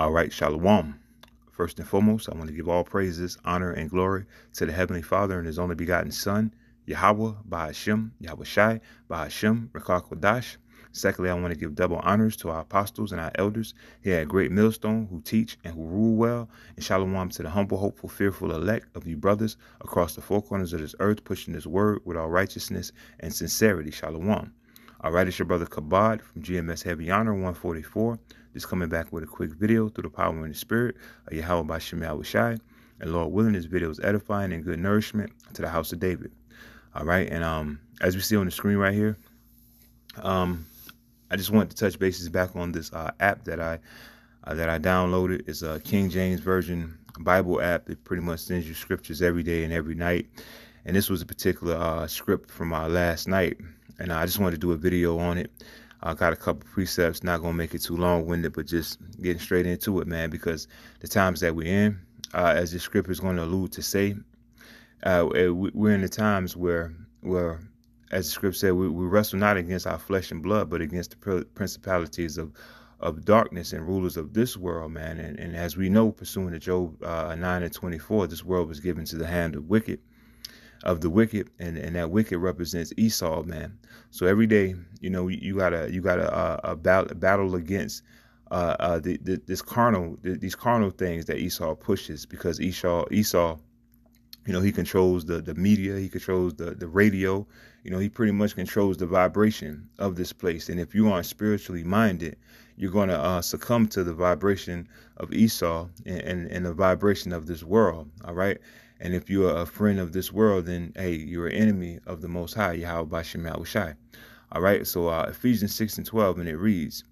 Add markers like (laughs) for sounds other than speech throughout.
All right, Shalom. First and foremost, I want to give all praises, honor, and glory to the Heavenly Father and His only begotten Son, Yahweh, Bahashem, Yahweh Shai, Bahashem, Rekah Kodash. Secondly, I want to give double honors to our apostles and our elders here at Great Millstone who teach and who rule well. And shalom to the humble, hopeful, fearful elect of you brothers across the four corners of this earth, pushing this word with all righteousness and sincerity. Shalom. All right, it's your brother Kabad from GMS Heavy Honor 144. Just coming back with a quick video through the power and the spirit of Yahweh by Shemal Shai. And Lord willing, this video is edifying and good nourishment to the house of David. All right, and um, as we see on the screen right here, um, I just wanted to touch bases back on this uh, app that I uh, that I downloaded. It's a King James Version Bible app that pretty much sends you scriptures every day and every night. And this was a particular uh, script from uh, last night, and I just wanted to do a video on it. I got a couple precepts, not gonna make it too long-winded, but just getting straight into it, man. Because the times that we're in, uh, as the script is going to allude to say, uh, we're in the times where, where, as the script said, we, we wrestle not against our flesh and blood, but against the principalities of of darkness and rulers of this world, man. And, and as we know, pursuing to Job uh, 9 and 24, this world was given to the hand of wicked of the wicked, and, and that wicked represents Esau, man. So every day, you know, you gotta you gotta uh, a battle, battle against uh, uh, the, the, this carnal the, these carnal things that Esau pushes because Esau Esau, you know, he controls the the media, he controls the the radio, you know, he pretty much controls the vibration of this place. And if you aren't spiritually minded, you're going to uh, succumb to the vibration of Esau and, and, and the vibration of this world. All right. And if you are a friend of this world, then hey, you're an enemy of the Most High, Yahweh Shai. All right, so uh, Ephesians 6 and 12, and it reads,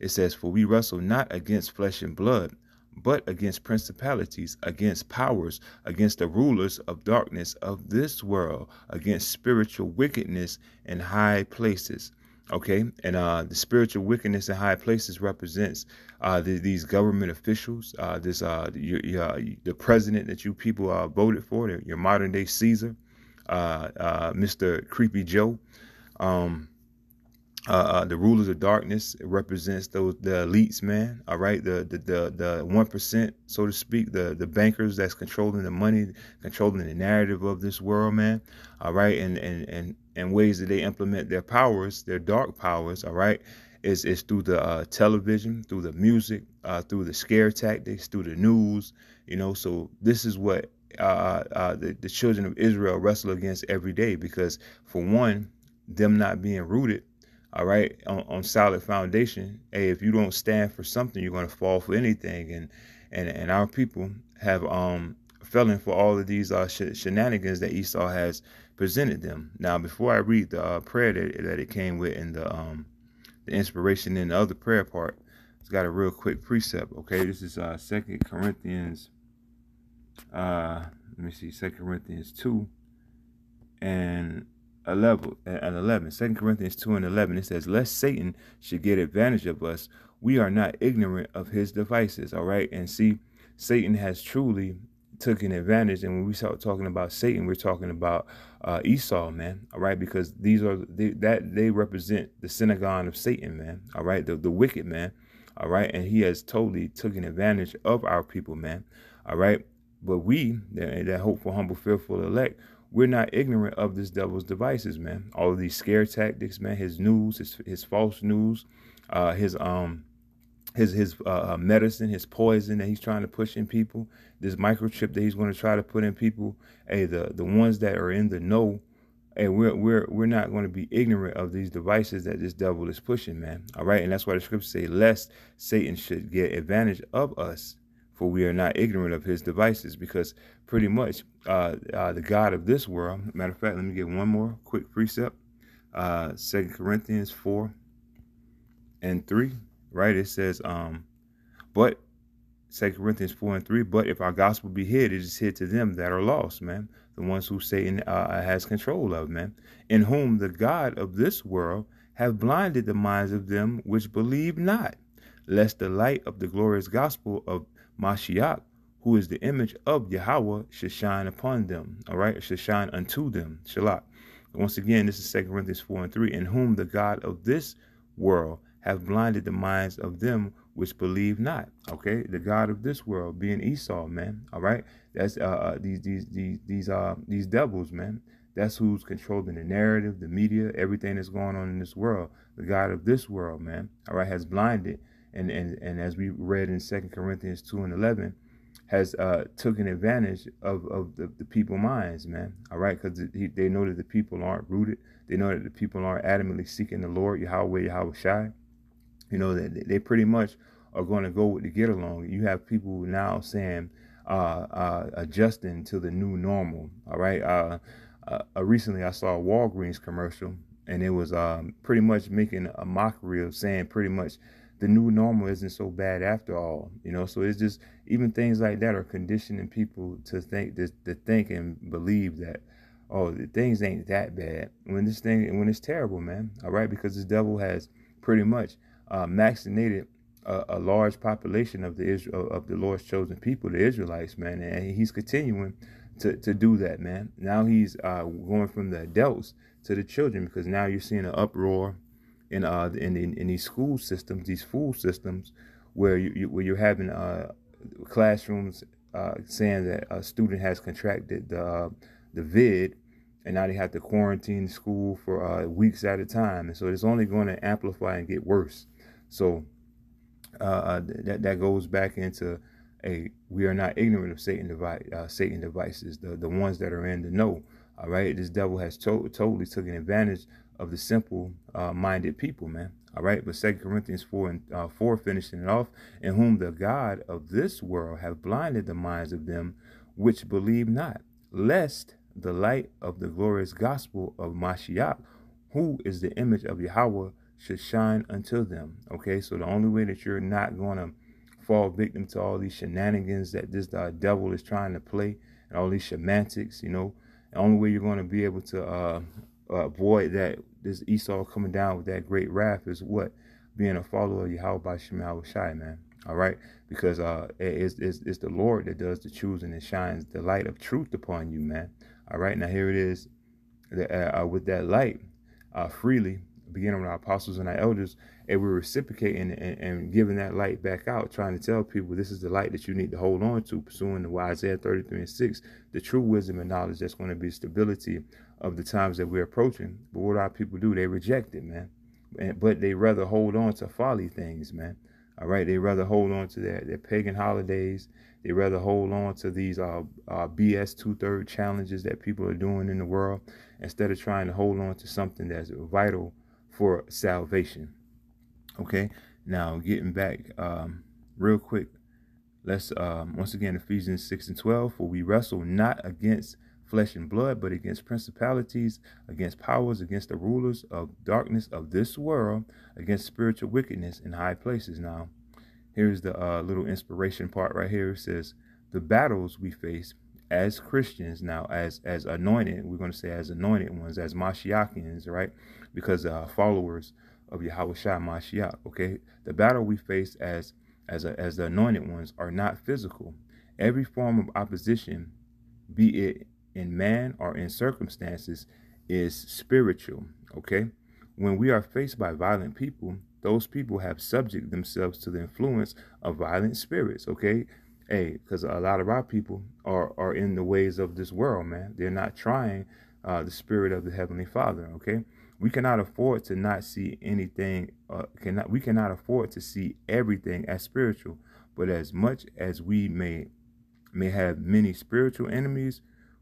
it says, For we wrestle not against flesh and blood, but against principalities, against powers, against the rulers of darkness of this world, against spiritual wickedness in high places. Okay, and uh, the spiritual wickedness in high places represents uh, the, these government officials, uh, this uh, your, your, the president that you people uh, voted for, your modern day Caesar, uh, uh, Mr. Creepy Joe. Um, uh, uh, the rulers of darkness represents those the elites, man. All right, the the the the one percent, so to speak, the the bankers that's controlling the money, controlling the narrative of this world, man. All right, and and and and ways that they implement their powers, their dark powers. All right, is is through the uh, television, through the music, uh, through the scare tactics, through the news. You know, so this is what uh, uh, the, the children of Israel wrestle against every day because, for one, them not being rooted all right, on, on solid foundation. Hey, if you don't stand for something, you're going to fall for anything. And and and our people have um fallen for all of these uh, sh- shenanigans that Esau has presented them. Now, before I read the uh, prayer that, that it came with and the um the inspiration in the other prayer part, it's got a real quick precept. Okay, this is uh Second Corinthians. Uh, let me see, Second Corinthians two, and 11 and 11 2 corinthians 2 and 11 it says lest satan should get advantage of us we are not ignorant of his devices all right and see satan has truly taken advantage and when we start talking about satan we're talking about uh, esau man all right because these are they, that they represent the synagogue of satan man all right the, the wicked man all right and he has totally taken advantage of our people man all right but we that, that hopeful humble fearful elect we're not ignorant of this devil's devices, man. All of these scare tactics, man. His news, his his false news, uh, his um, his his uh, uh, medicine, his poison that he's trying to push in people. This microchip that he's going to try to put in people. Hey, the the ones that are in the know, hey, we're we're we're not going to be ignorant of these devices that this devil is pushing, man. All right, and that's why the scriptures say, lest Satan should get advantage of us for we are not ignorant of his devices, because pretty much uh, uh, the God of this world, matter of fact, let me get one more quick precept. Uh, Second Corinthians 4 and 3, right? It says, um, but Second Corinthians 4 and 3, but if our gospel be hid, it is hid to them that are lost, man. The ones who Satan uh, has control of, man. In whom the God of this world have blinded the minds of them which believe not, lest the light of the glorious gospel of Mashiach, who is the image of Yahweh, should shine upon them. All right, should shine unto them. Shalak. Once again, this is Second Corinthians 4 and 3. In whom the God of this world have blinded the minds of them which believe not. Okay, the god of this world being Esau, man. All right, that's uh, uh these these these these uh these devils, man. That's who's controlling the narrative, the media, everything that's going on in this world. The God of this world, man, all right, has blinded. And and, and as we read in Second Corinthians 2 and 11, has uh, taken advantage of, of the, the people minds, man. All right, because they know that the people aren't rooted. They know that the people aren't adamantly seeking the Lord, Yahweh, Yahweh Shai. You know, that they pretty much are going to go with the get along. You have people now saying, uh, uh, adjusting to the new normal. All right. Uh, uh, uh, recently I saw a Walgreens commercial, and it was um, pretty much making a mockery of saying pretty much the new normal isn't so bad after all. You know, so it's just even things like that are conditioning people to think to, to think and believe that oh things ain't that bad when this thing when it's terrible, man. All right, because this devil has pretty much uh, vaccinated a, a, large population of the Israel of the Lord's chosen people, the Israelites, man, and he's continuing to, to do that, man. Now he's uh, going from the adults to the children because now you're seeing an uproar in uh in, in, in these school systems, these school systems, where you, you where you're having uh classrooms uh, saying that a student has contracted the uh, the vid, and now they have to quarantine school for uh, weeks at a time, and so it's only going to amplify and get worse. So uh, uh, that that goes back into a we are not ignorant of Satan device, uh, Satan devices, the the ones that are in the know. All right, this devil has to- totally taken advantage of the simple uh, minded people, man. All right, but Second Corinthians four and uh, four finishing it off, in whom the God of this world have blinded the minds of them which believe not, lest the light of the glorious gospel of Mashiach, who is the image of Yahweh, should shine unto them. Okay, so the only way that you're not going to fall victim to all these shenanigans that this uh, devil is trying to play and all these semantics, you know, the only way you're going to be able to uh, avoid that this Esau coming down with that great wrath is what being a follower of Yahweh by Shema Shai, man. All right, because uh, it's, it's, it's the Lord that does the choosing and shines the light of truth upon you, man. All right, now here it is, uh, uh, with that light, uh, freely beginning with our apostles and our elders, and we're reciprocating and, and, giving that light back out, trying to tell people this is the light that you need to hold on to, pursuing the Isaiah 33 and 6, the true wisdom and knowledge that's going to be stability of the times that we're approaching. But what our people do? They reject it, man. And, but they rather hold on to folly things, man. All right, they rather hold on to their, their pagan holidays. They rather hold on to these uh, uh, BS two third challenges that people are doing in the world instead of trying to hold on to something that's vital for salvation. Okay, now getting back um, real quick, let's um, once again Ephesians 6 and 12. For we wrestle not against flesh and blood, but against principalities, against powers, against the rulers of darkness of this world, against spiritual wickedness in high places. Now, here's the uh, little inspiration part right here. It says, The battles we face as Christians now, as as anointed, we're going to say as anointed ones, as Mashiachians, right? Because uh, followers of Yahweh Shai Mashiach, okay? The battle we face as as a, as the anointed ones are not physical. Every form of opposition, be it in man or in circumstances, is spiritual, okay? When we are faced by violent people, those people have subject themselves to the influence of violent spirits, okay? Hey, because a lot of our people are are in the ways of this world, man. They're not trying uh, the spirit of the heavenly Father. Okay, we cannot afford to not see anything. Uh, cannot we cannot afford to see everything as spiritual. But as much as we may may have many spiritual enemies,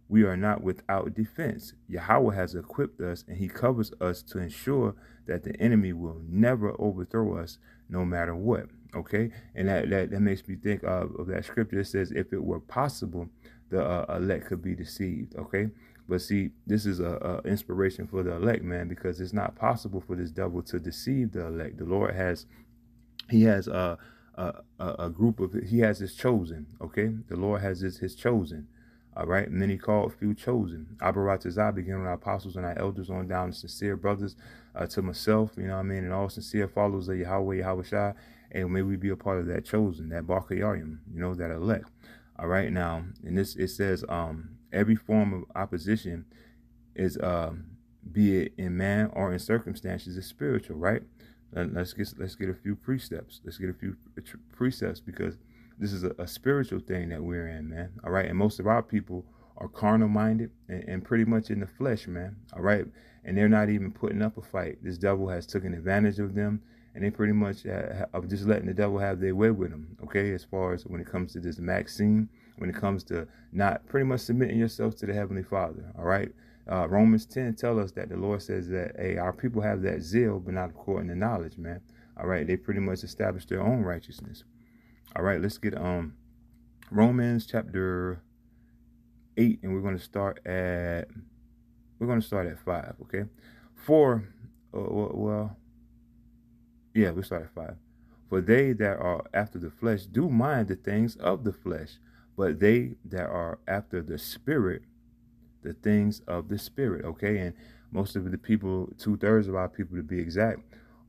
we are not without defense. Yahweh has equipped us and he covers us to ensure that the enemy will never overthrow us no matter what. Okay, and that that, that makes me think of, of that scripture that says, "If it were possible, the uh, elect could be deceived." Okay, but see, this is a, a, inspiration for the elect, man, because it's not possible for this devil to deceive the elect. The Lord has, He has a a, a group of He has His chosen. Okay, the Lord has His His chosen. All right, many called, few chosen. Abaratazah beginning with our apostles and our elders on down to sincere brothers, uh, to myself, you know what I mean, and all sincere followers of Yahweh, Yahweh Shai, and may we be a part of that chosen, that Barkayarium, you know, that elect. All right, now, and this, it says, um, every form of opposition is, uh, be it in man or in circumstances, is spiritual, right? let's get let's get a few precepts. Let's get a few precepts because this is a, a, spiritual thing that we're in, man. All right, and most of our people are carnal minded and, and, pretty much in the flesh, man. All right, and they're not even putting up a fight. This devil has taken advantage of them, and they pretty much uh, are just letting the devil have their way with them. Okay, as far as when it comes to this vaccine, when it comes to not pretty much submitting yourself to the heavenly Father. All right. Uh, Romans 10 tell us that the Lord says that, hey, our people have that zeal, but not according to knowledge, man. All right, they pretty much established their own righteousness. All right, let's get um Romans chapter 8 and we're going to start at we're going to start at 5, okay? four. uh, well yeah, we start at 5. For they that are after the flesh do mind the things of the flesh, but they that are after the spirit the things of the spirit, okay? And most of the people, two thirds of our people to be exact,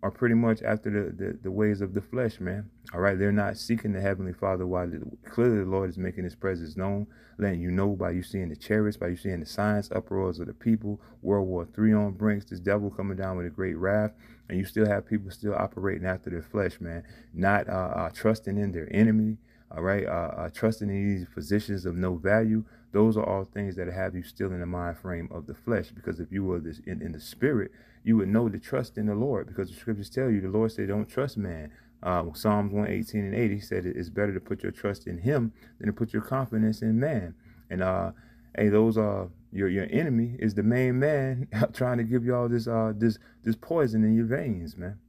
are pretty much after the, the, the, ways of the flesh, man. All right, they're not seeking the heavenly Father. While the, clearly the Lord is making His presence known, letting you know by you seeing the chariots, by you seeing the signs, uproars of the people, World War Three on brinks, this devil coming down with a great wrath, and you still have people still operating after their flesh, man, not uh, uh, trusting in their enemy. All right, uh, uh trusting in these positions of no value, those are all things that have you still in the mind frame of the flesh. Because if you were this in, in the spirit, you would know to trust in the Lord. Because the scriptures tell you, the Lord said, don't trust man. Uh, Psalms 118 and 80 said it's better to put your trust in him than to put your confidence in man. And uh, hey, those are your your enemy is the main man (laughs) trying to give you all this uh this this poison in your veins, man.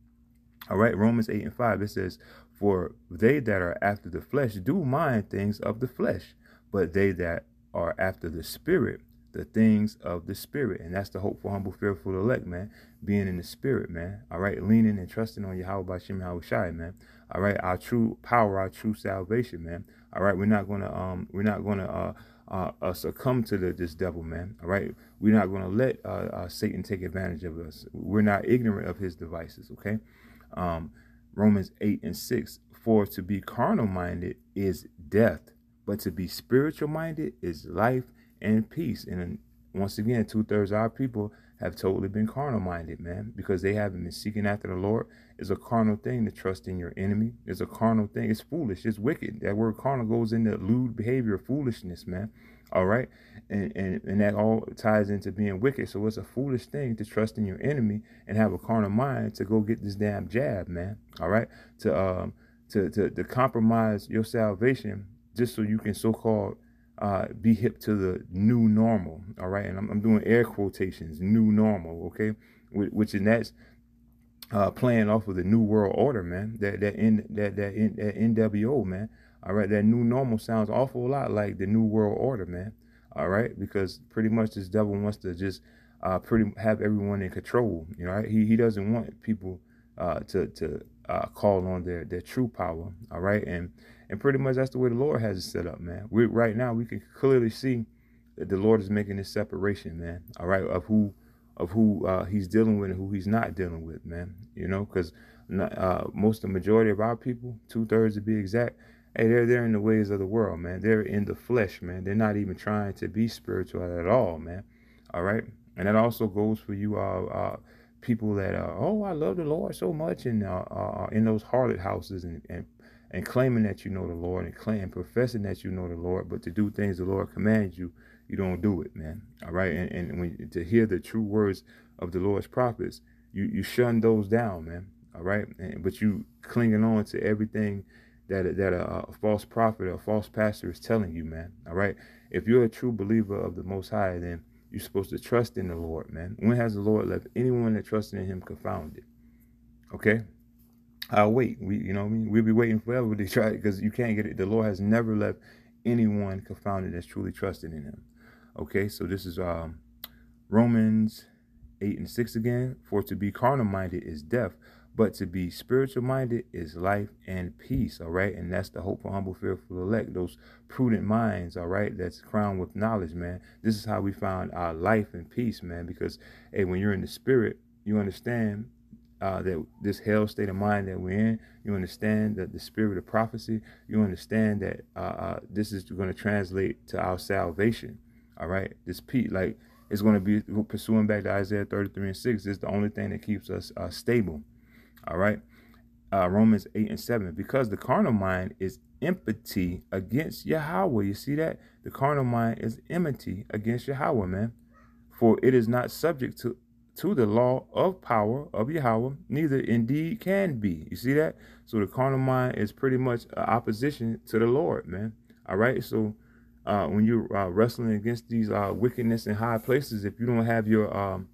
All right, Romans 8 and 5, it says, For they that are after the flesh do mind things of the flesh, but they that are after the spirit, the things of the spirit. And that's the hopeful, humble, fearful elect, man. Being in the spirit, man. All right. Leaning and trusting on Yahweh Bashim Shai, man. All right. Our true power, our true salvation, man. All right. We're not gonna um we're not gonna uh uh, uh, succumb to the, this devil, man. All right, we're not going to let uh, uh, Satan take advantage of us. We're not ignorant of his devices. Okay, um, Romans eight and six. For to be carnal minded is death, but to be spiritual minded is life and peace. And once again, two thirds of our people have totally been carnal minded, man, because they haven't been seeking after the Lord. It's a carnal thing to trust in your enemy. It's a carnal thing. It's foolish. It's wicked. That word carnal goes into lewd behavior, foolishness, man. All right. And, and and that all ties into being wicked. So it's a foolish thing to trust in your enemy and have a carnal mind to go get this damn jab, man. All right. To um to to, to compromise your salvation just so you can so-called uh, be hip to the new normal. All right, and I'm, I'm doing air quotations, new normal. Okay, which is that's uh, playing off of the new world order, man. That that in that that, that NWO, man. All right, that new normal sounds awful lot like the new world order, man. All right, because pretty much this devil wants to just uh, pretty have everyone in control. You know, right? he he doesn't want people uh, to to uh, call on their their true power. All right, and and pretty much that's the way the Lord has it set up, man. We right now we can clearly see that the Lord is making this separation, man. All right, of who of who uh, He's dealing with and who He's not dealing with, man. You know, because uh, most the majority of our people, two thirds to be exact, hey, they're they're in the ways of the world, man. They're in the flesh, man. They're not even trying to be spiritual at all, man. All right, and that also goes for you, uh, uh people that are, oh, I love the Lord so much, and uh, uh, in those harlot houses and, and and claiming that you know the Lord and claiming, professing that you know the Lord, but to do things the Lord commands you, you don't do it, man. All right, and and when to hear the true words of the Lord's prophets, you you shun those down, man. All right, and, but you clinging on to everything that that a, a false prophet or a false pastor is telling you, man. All right, if you're a true believer of the Most High, then you're supposed to trust in the Lord, man. When has the Lord left anyone that trusted in Him confounded? Okay, I'll wait. We, you know, I mean, we'll be waiting forever to try because you can't get it. The Lord has never left anyone confounded that's truly trusted in Him. Okay, so this is um, Romans eight and six again. For to be carnal minded is death, but to be spiritual minded is life and peace. All right, and that's the hopeful, humble, fearful elect. Those prudent minds. All right, that's crowned with knowledge, man. This is how we found our life and peace, man. Because hey, when you're in the spirit, you understand uh, that this hell state of mind that we're in, you understand that the spirit of prophecy, you understand that uh, uh, this is going to translate to our salvation. All right, this Pete like it's going to be pursuing back to Isaiah 33 and 6, is the only thing that keeps us uh, stable. All right. Uh, Romans 8 and 7. Because the carnal mind is enmity against Yahweh. You see that? The carnal mind is enmity against Yahweh, man. For it is not subject to to the law of power of Yahweh, neither indeed can be. You see that? So the carnal mind is pretty much opposition to the Lord, man. All right. So uh, when you're uh, wrestling against these uh, wickedness in high places, if you don't have your um,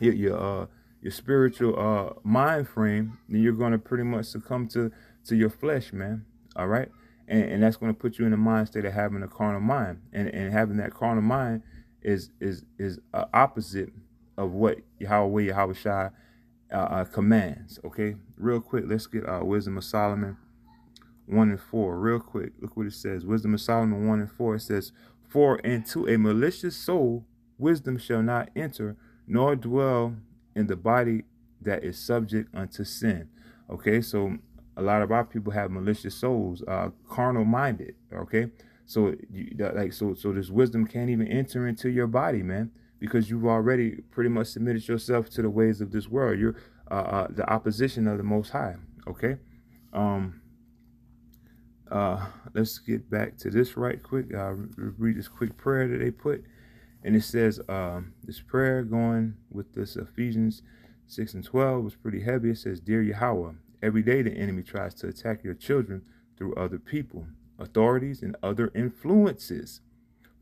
your your, uh, your spiritual uh, mind frame, then you're going to pretty much succumb to to your flesh, man. All right. And, and that's going to put you in the mind state of having a carnal mind, and and having that carnal mind is is is opposite of what Yahweh Yahweh Shai uh, uh, commands. Okay, real quick, let's get uh, Wisdom of Solomon 1 and 4. Real quick, look what it says. Wisdom of Solomon 1 and 4. It says, For into a malicious soul wisdom shall not enter, nor dwell in the body that is subject unto sin. Okay, so a lot of our people have malicious souls, uh, carnal minded. Okay, so like so so this wisdom can't even enter into your body, man because you've already pretty much submitted yourself to the ways of this world. You're uh, uh, the opposition of the Most High. Okay. Um. Uh. Let's get back to this right quick. Uh, read this quick prayer that they put, and it says, um, this prayer going with this Ephesians six and twelve was pretty heavy. It says, "Dear Yahweh, every day the enemy tries to attack your children through other people, authorities, and other influences."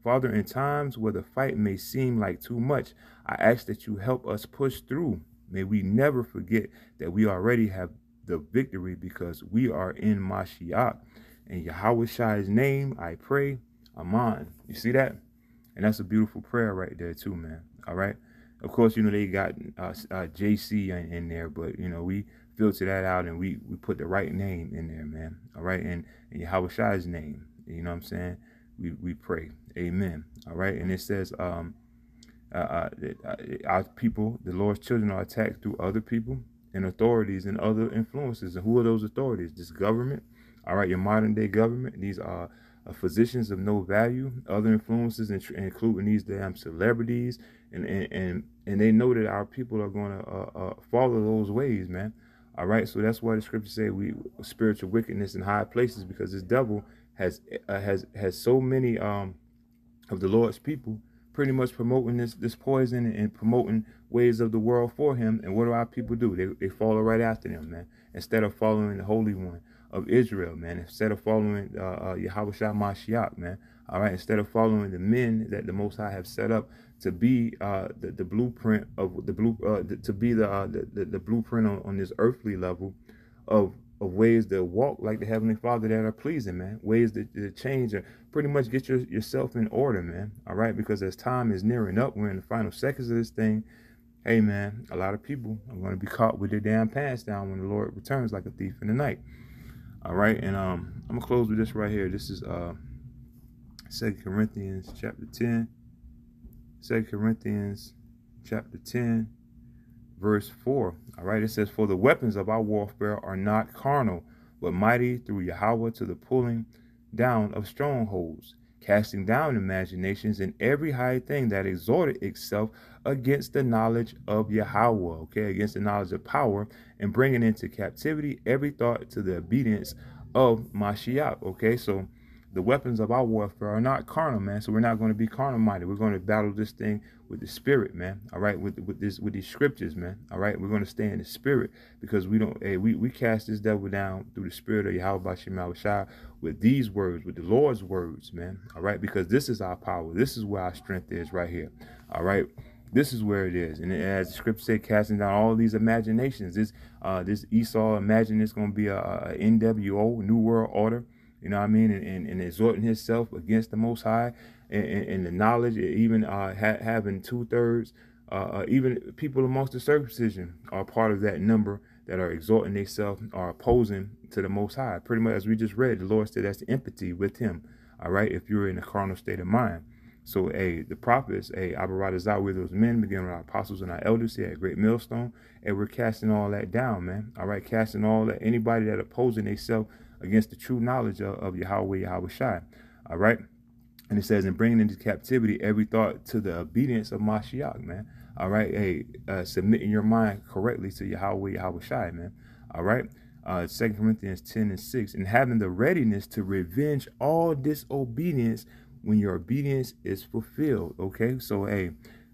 Father, in times where the fight may seem like too much, I ask that you help us push through. May we never forget that we already have the victory because we are in Mashiach. In Yahweh name, I pray. Amen. You see that? And that's a beautiful prayer right there, too, man. All right. Of course, you know, they got uh, uh, JC in, in, there, but, you know, we filter that out and we, we put the right name in there, man. All right. And Shai's name, you know what I'm saying? we, we pray. Amen. All right. And it says, um, uh, uh, uh, our people, the Lord's children, are attacked through other people and authorities and other influences. And who are those authorities? This government. All right. Your modern day government. These are uh, physicians of no value. Other influences, including these damn celebrities. And, and, and, and they know that our people are going to uh, uh, follow those ways, man. All right. So that's why the scripture say we spiritual wickedness in high places because this devil has uh, has has so many um, of the Lord's people pretty much promoting this this poison and promoting ways of the world for him. And what do our people do? They they follow right after them, man. Instead of following the Holy One of Israel, man. Instead of following uh, uh, Yahweh Mashiach, man. All right. Instead of following the men that the Most High have set up to be uh, the, the blueprint of the blue uh, the, to be the, uh, the, the the blueprint on, on this earthly level of of ways to walk like the Heavenly Father that are pleasing, man. Ways to, to change and pretty much get your, yourself in order, man. All right, because as time is nearing up, we're in the final seconds of this thing. Hey, man, a lot of people are going to be caught with their damn pants down when the Lord returns like a thief in the night. All right, and um, I'm gonna close with this right here. This is uh, Second Corinthians chapter 10. Second Corinthians chapter 10 verse 4. All right, it says, For the weapons of our warfare are not carnal, but mighty through Yahweh to the pulling down of strongholds, casting down imaginations and every high thing that exhorted itself against the knowledge of Yahweh, okay, against the knowledge of power, and bringing into captivity every thought to the obedience of Mashiach, okay, so the weapons of our warfare are not carnal, man. So we're not going to be carnal minded. We're going to battle this thing with the spirit, man. All right, with with this with these scriptures, man. All right, we're going to stay in the spirit because we don't. Hey, we we cast this devil down through the spirit of Yahweh with these words, with the Lord's words, man. All right, because this is our power. This is where our strength is, right here. All right. This is where it is, and as the scripture said, casting down all these imaginations. This, uh, this Esau imagine it's going to be a, a NWO, New World Order you know what I mean, and, and, and exhorting himself against the Most High, and, and, and the knowledge, even uh, ha- having two thirds, uh, uh, even people amongst the circumcision are part of that number that are exhorting themselves, are opposing to the Most High. Pretty much as we just read, the Lord said that's empathy with Him. All right, if you're in a carnal state of mind. So, hey, the prophets, hey, out with those men, beginning with our apostles and our elders here at Great Millstone, and we're casting all that down, man. All right, casting all that, anybody that opposing themselves against the true knowledge of, of Yahweh, Yahweh Shai. All right. And it says, and bringing into captivity every thought to the obedience of Mashiach, man. All right. Hey, uh, submitting your mind correctly to Yahweh, Yahweh Shai, man. All right. Uh, 2 Corinthians 10 and 6. And having the readiness to revenge all disobedience when your obedience is fulfilled. Okay. So, hey,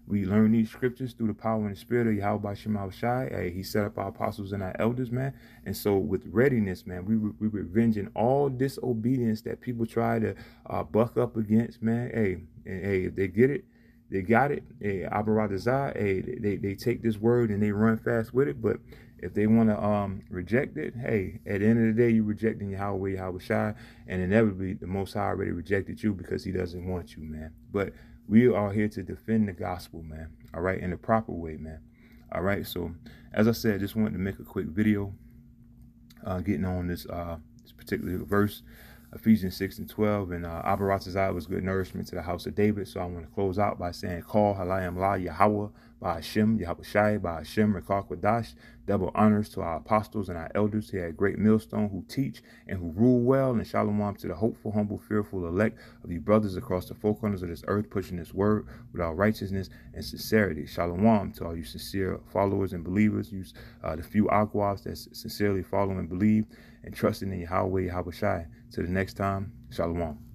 we learn these scriptures through the power and the spirit of Yahweh Shem Shai. Hey, he set up our apostles and our elders, man. And so with readiness, man, we we revenging all disobedience that people try to uh, buck up against, man. Hey, and, hey, if they get it, they got it. Hey, Abaradazah, hey, they, they take this word and they run fast with it. But if they want to um, reject it, hey, at the end of the day, you're rejecting Yahweh, Yahweh Shai, and inevitably the Most High already rejected you because he doesn't want you, man. But we are here to defend the gospel, man. All right, in the proper way, man. All right, so as I said, just wanted to make a quick video uh, getting on this, uh, this particular verse. Ephesians 6 and 12. And uh, Abaratazai was good nourishment to the house of David. So I want to close out by saying, Call Halayim La Yahweh by Hashem, Yahweh Shai, by Hashem, Rekar Kwadash. Double honors to our apostles and our elders who had great millstone who teach and who rule well. And shalom to the hopeful, humble, fearful elect of you brothers across the four corners of this earth, pushing this word with all righteousness and sincerity. Shalom to all you sincere followers and believers, you uh, the few aquas that sincerely follow and believe and trusting in Yahweh, Yahweh Shai. Till the next time, Shalom.